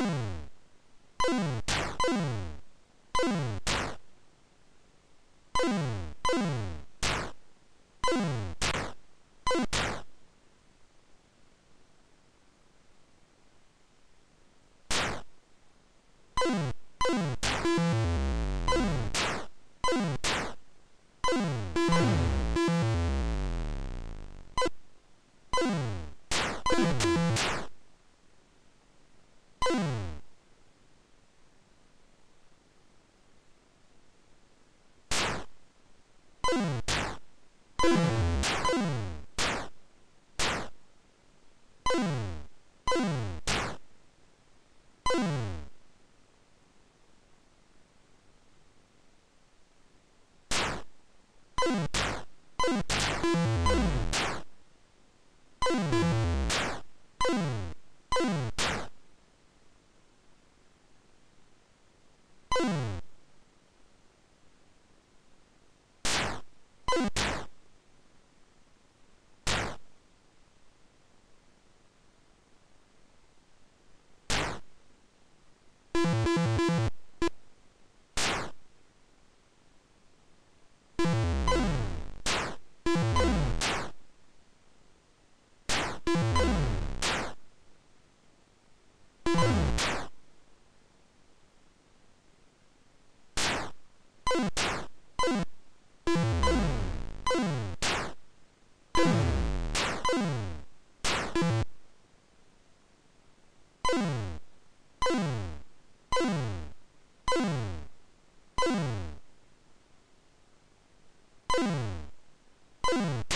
you you you